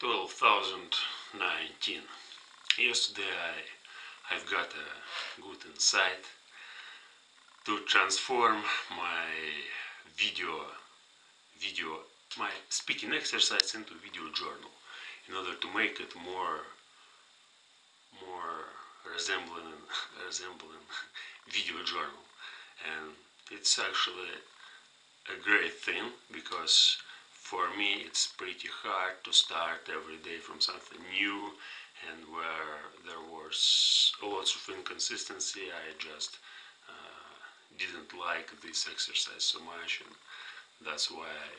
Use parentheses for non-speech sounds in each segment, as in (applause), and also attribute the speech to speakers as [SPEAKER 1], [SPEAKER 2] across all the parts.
[SPEAKER 1] 12,019. Yesterday I, I've got a good insight to transform my video, video, my speaking exercise into video journal in order to make it more, more resembling, (laughs) resembling (laughs) video journal. And it's actually a great thing because for me it's pretty hard to start every day from something new and where there was lots of inconsistency I just uh, didn't like this exercise so much and that's why I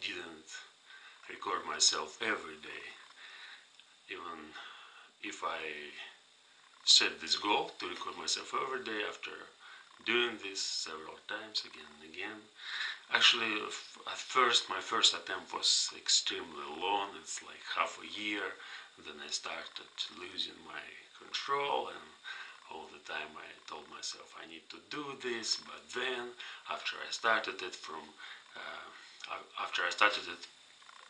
[SPEAKER 1] didn't record myself every day even if I set this goal to record myself every day after doing this several times again and again. Actually, at first, my first attempt was extremely long. It's like half a year. Then I started losing my control, and all the time I told myself I need to do this. But then, after I started it from, uh, after I started it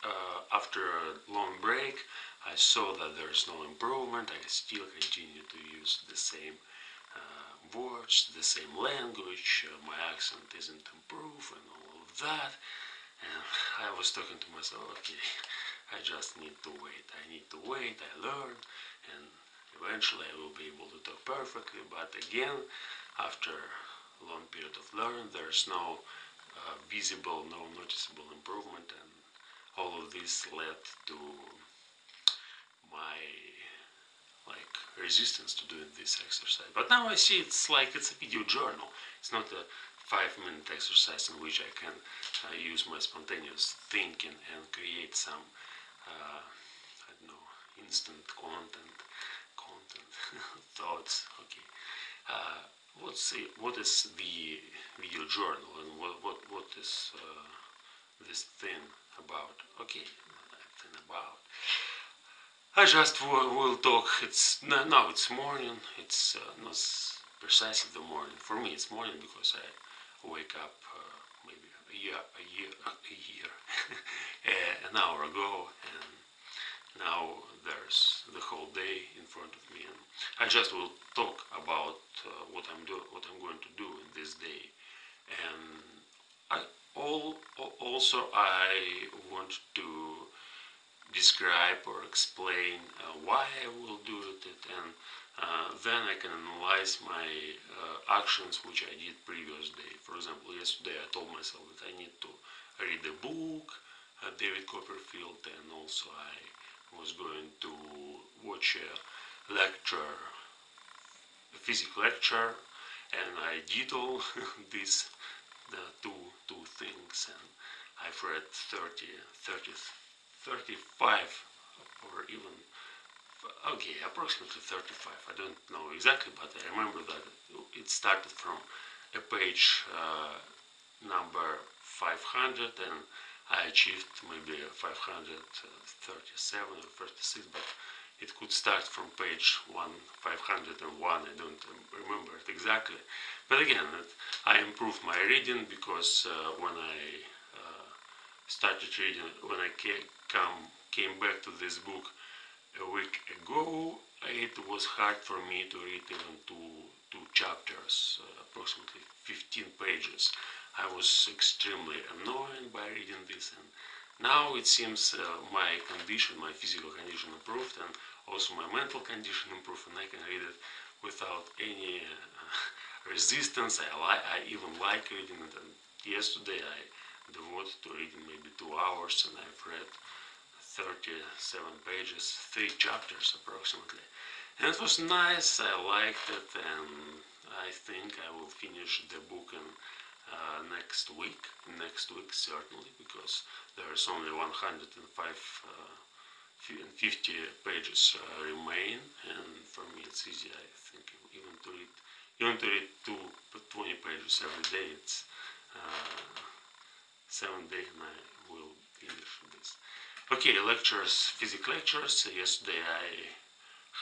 [SPEAKER 1] uh, after a long break, I saw that there's no improvement. I still continue to use the same uh, words, the same language, uh, my accent isn't improved and all that. And I was talking to myself, okay, I just need to wait. I need to wait, I learn, and eventually I will be able to talk perfectly. But again, after a long period of learning, there's no uh, visible, no noticeable improvement, and all of this led to my like resistance to doing this exercise. But now I see it's like it's a video journal. It's not a five minute exercise in which I can uh, use my spontaneous thinking and create some, uh, I don't know, instant content, content, (laughs) thoughts. Okay. Uh, what's the, what is the video journal and what, what, what is uh, this thing about? Okay, thing about. I just will, will talk. It's now it's morning. It's uh, not precisely the morning. For me, it's morning because I wake up uh, maybe a year, a year, a year, (laughs) an hour ago, and now there's the whole day in front of me. And I just will talk about uh, what I'm doing, what I'm going to do in this day, and I all also I want to describe or explain uh, why I will do it and uh, then I can analyze my uh, actions which I did previous day. For example, yesterday I told myself that I need to read a book, uh, David Copperfield, and also I was going to watch a lecture, a physics lecture, and I did all (laughs) these two, two things and I've read 30, 30 35 or even okay approximately 35 I don't know exactly but I remember that it started from a page uh, number 500 and I achieved maybe 537 or 36 but it could start from page 1 501 I don't remember it exactly. But again I improved my reading because uh, when I started reading when I came, came back to this book a week ago. It was hard for me to read even two, two chapters, uh, approximately 15 pages. I was extremely annoyed by reading this and now it seems uh, my condition, my physical condition improved and also my mental condition (laughs) improved and I can read it without any uh, (laughs) resistance. I, li- I even like reading it and yesterday I devoted to reading maybe two hours and I've read 37 pages, three chapters approximately. And it was nice, I liked it, and I think I will finish the book in uh, next week, next week certainly, because there's only 105 uh, 50 pages uh, remain, and for me it's easy, I think, even to read, even to read two, 20 pages every day, it's uh, seven days and I will finish this. Okay, lectures, physics lectures. Yesterday I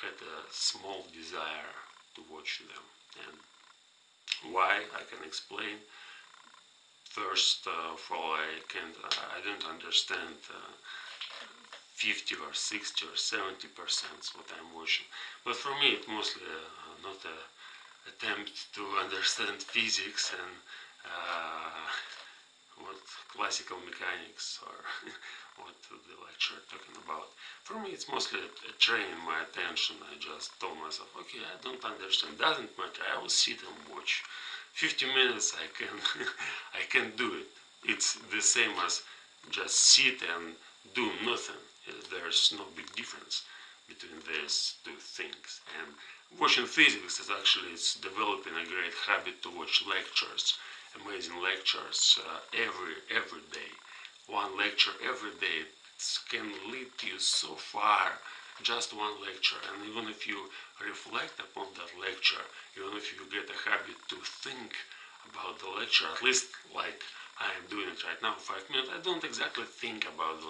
[SPEAKER 1] had a small desire to watch them and why I can explain. First of all, I can't, I don't understand uh, 50 or 60 or 70 percent what I'm watching. But for me, it's mostly uh, not a attempt to (laughs) understand physics and uh, what classical mechanics or (laughs) what the lecture talking about. For me, it's mostly a, training my attention. I just told myself, okay, I don't understand. Doesn't matter. I will sit and watch. 50 minutes, I can, (laughs) I can do it. It's the same as just sit and do nothing. There's no big difference between these two things. And watching physics is actually it's developing a great habit to watch lectures, amazing lectures uh, every every day. One lecture every day can lead you so far. Just one lecture, and even if you reflect upon that lecture, even if you get a habit to think about the lecture, at least like I am doing it right now, five minutes, I don't exactly think about the